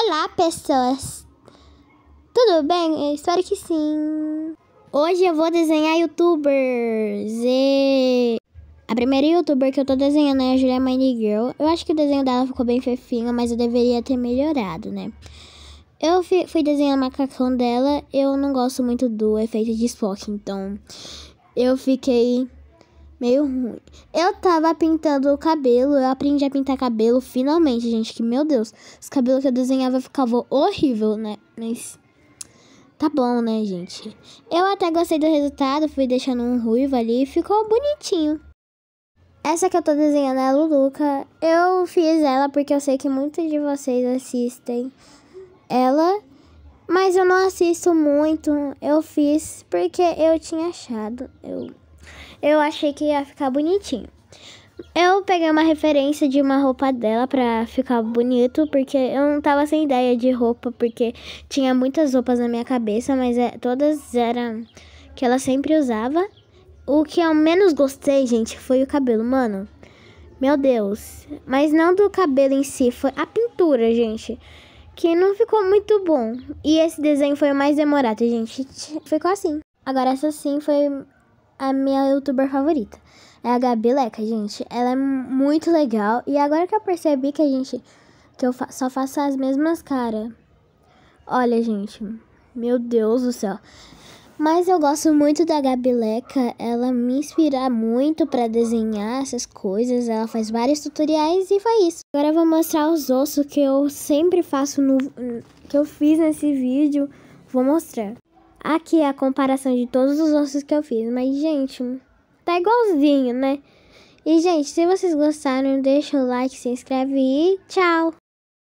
Olá, pessoas! Tudo bem? Eu espero que sim. Hoje eu vou desenhar youtubers e... A primeira youtuber que eu tô desenhando é a Julia Mind Girl. Eu acho que o desenho dela ficou bem fefinho, mas eu deveria ter melhorado, né? Eu fui desenhar o macacão dela, eu não gosto muito do efeito de Spock, então eu fiquei meio ruim. Eu tava pintando o cabelo, eu aprendi a pintar cabelo finalmente, gente, que meu Deus, os cabelos que eu desenhava ficavam horrível, né? Mas tá bom, né, gente? Eu até gostei do resultado, fui deixando um ruivo ali, ficou bonitinho. Essa que eu tô desenhando é a Luluca. Eu fiz ela porque eu sei que muitos de vocês assistem ela, mas eu não assisto muito. Eu fiz porque eu tinha achado. Eu eu achei que ia ficar bonitinho. Eu peguei uma referência de uma roupa dela pra ficar bonito, porque eu não tava sem ideia de roupa, porque tinha muitas roupas na minha cabeça, mas é, todas eram que ela sempre usava. O que eu menos gostei, gente, foi o cabelo, mano. Meu Deus. Mas não do cabelo em si, foi a pintura, gente. Que não ficou muito bom. E esse desenho foi o mais demorado, gente. Ficou assim. Agora, essa sim foi a minha youtuber favorita. É a Gabi Leca, gente. Ela é muito legal. E agora que eu percebi que a gente. que eu fa só faço as mesmas caras. Olha, gente. Meu Deus do céu. Mas eu gosto muito da Gabi Leca. Ela me inspira muito para desenhar essas coisas. Ela faz vários tutoriais e foi isso. Agora eu vou mostrar os ossos que eu sempre faço no. que eu fiz nesse vídeo. Vou mostrar. Aqui é a comparação de todos os ossos que eu fiz. Mas, gente, tá igualzinho, né? E, gente, se vocês gostaram, deixa o like, se inscreve e tchau!